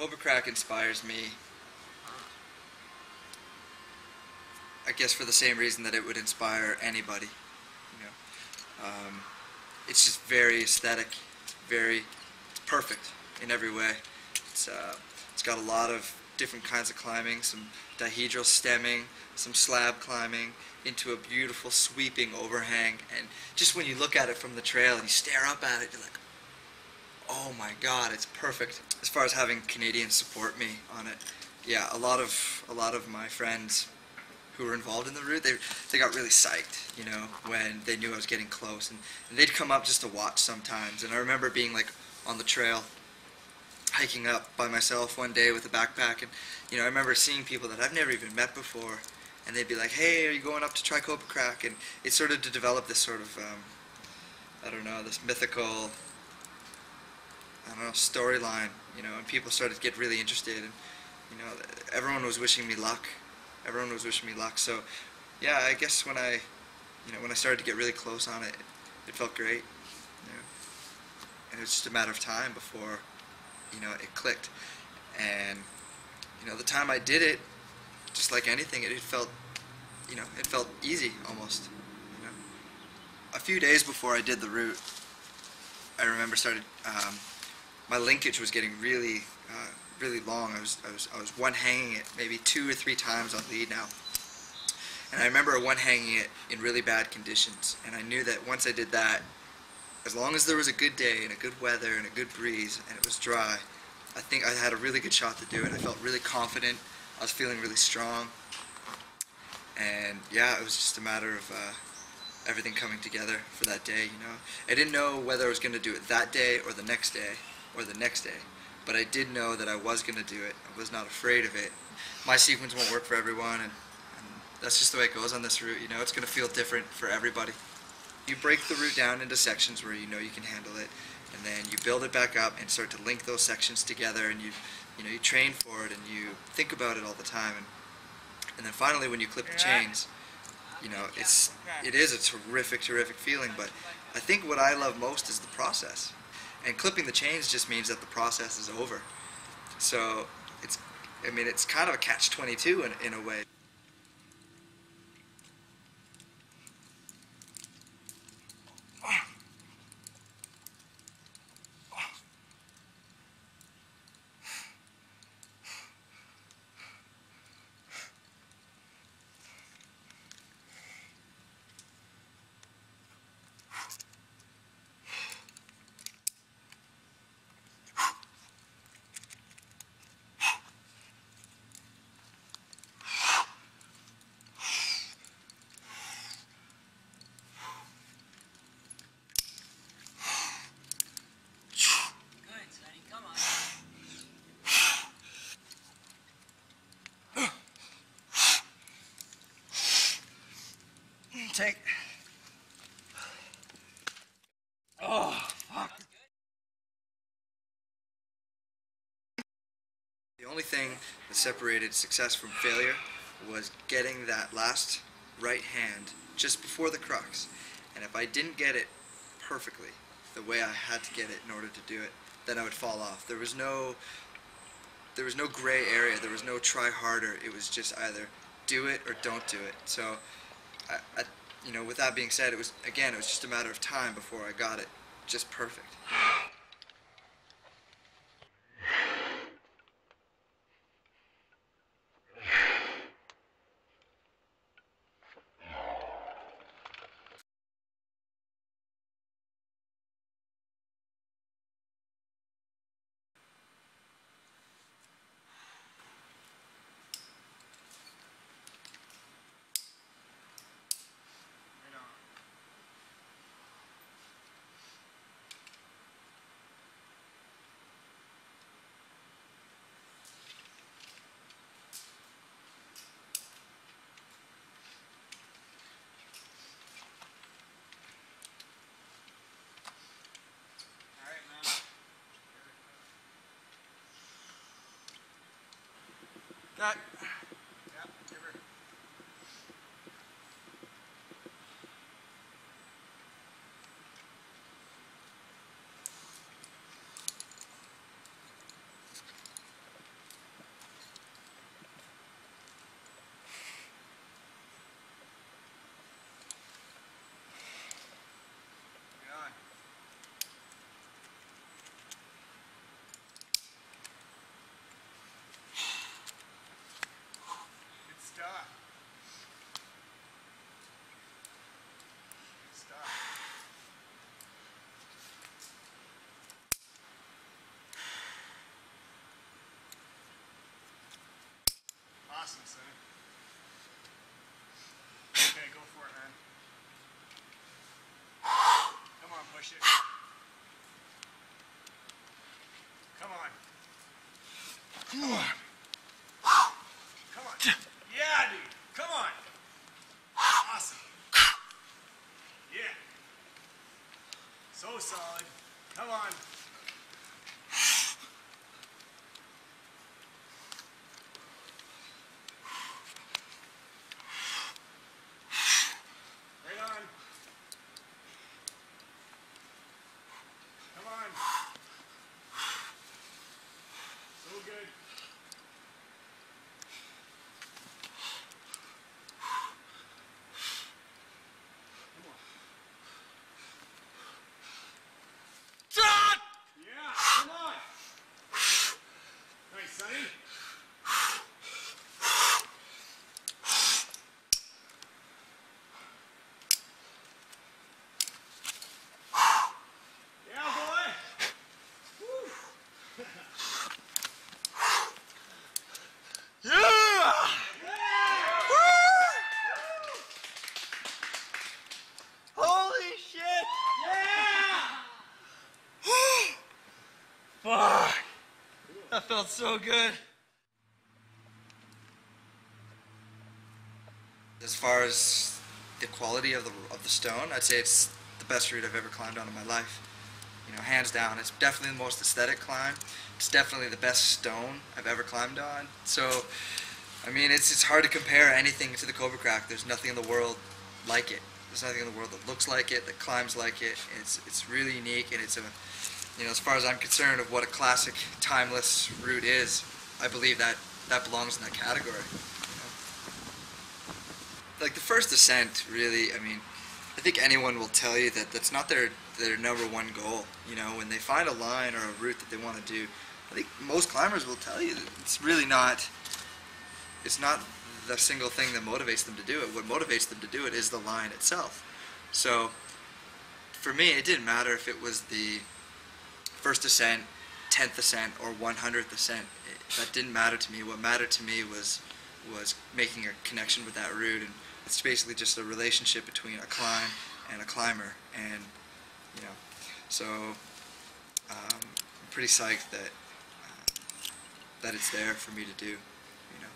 Cobra Crack inspires me. I guess for the same reason that it would inspire anybody. You know, um, it's just very aesthetic. Very perfect in every way. It's uh, it's got a lot of different kinds of climbing, some dihedral stemming, some slab climbing, into a beautiful sweeping overhang. And just when you look at it from the trail and you stare up at it, you're like, oh my god, it's perfect. As far as having Canadians support me on it, yeah, a lot of a lot of my friends who were involved in the route, they they got really psyched, you know, when they knew I was getting close, and, and they'd come up just to watch sometimes. And I remember being like on the trail, hiking up by myself one day with a backpack, and you know, I remember seeing people that I've never even met before, and they'd be like, "Hey, are you going up to try Cobra Crack?" And it started to develop this sort of, um, I don't know, this mythical I don't know, storyline, you know, and people started to get really interested, and you know, everyone was wishing me luck. Everyone was wishing me luck. So, yeah, I guess when I, you know, when I started to get really close on it, it felt great. You know, and it was just a matter of time before, you know, it clicked. And you know, the time I did it, just like anything, it, it felt, you know, it felt easy almost. You know, a few days before I did the route, I remember started. Um, my linkage was getting really, uh, really long. I was, I was, I was one hanging it maybe two or three times on lead now. And I remember one hanging it in really bad conditions. And I knew that once I did that, as long as there was a good day and a good weather and a good breeze and it was dry, I think I had a really good shot to do it. I felt really confident. I was feeling really strong. And yeah, it was just a matter of uh, everything coming together for that day, you know. I didn't know whether I was going to do it that day or the next day or the next day. But I did know that I was going to do it. I was not afraid of it. My sequence won't work for everyone, and, and that's just the way it goes on this route. You know, it's going to feel different for everybody. You break the route down into sections where you know you can handle it, and then you build it back up and start to link those sections together, and you, you know, you train for it and you think about it all the time, and and then finally when you clip the chains, you know, it's it is a terrific, terrific feeling. But I think what I love most is the process. And clipping the chains just means that the process is over. So it's, I mean, it's kind of a catch-22 in, in a way. Take. Oh, fuck. The only thing that separated success from failure was getting that last right hand just before the crux. And if I didn't get it perfectly, the way I had to get it in order to do it, then I would fall off. There was no there was no gray area. There was no try harder. It was just either do it or don't do it. So I, I you know, with that being said, it was, again, it was just a matter of time before I got it just perfect. Got. Felt so good. As far as the quality of the of the stone, I'd say it's the best route I've ever climbed on in my life. You know, hands down. It's definitely the most aesthetic climb. It's definitely the best stone I've ever climbed on. So, I mean, it's it's hard to compare anything to the Cobra Crack. There's nothing in the world like it. There's nothing in the world that looks like it, that climbs like it. It's it's really unique, and it's a, you know, as far as I'm concerned, of what a classic, timeless route is, I believe that that belongs in that category. Like the first ascent, really. I mean, I think anyone will tell you that that's not their their number one goal. You know, when they find a line or a route that they want to do, I think most climbers will tell you that it's really not. It's not the single thing that motivates them to do it. What motivates them to do it is the line itself. So, for me, it didn't matter if it was the first ascent, tenth ascent, or one hundredth ascent. It, that didn't matter to me. What mattered to me was was making a connection with that route, and it's basically just a relationship between a climb and a climber. And you know, so um, I'm pretty psyched that uh, that it's there for me to do. You know,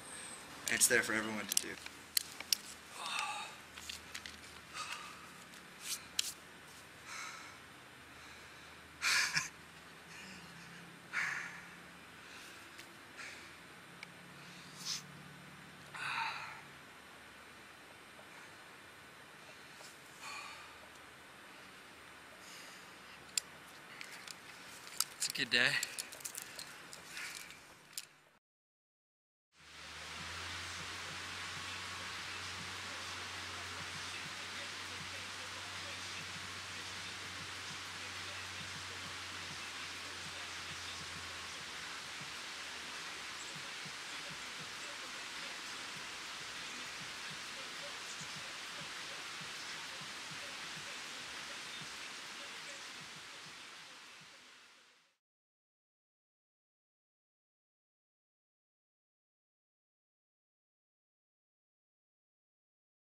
and it's there for everyone to do. Good day.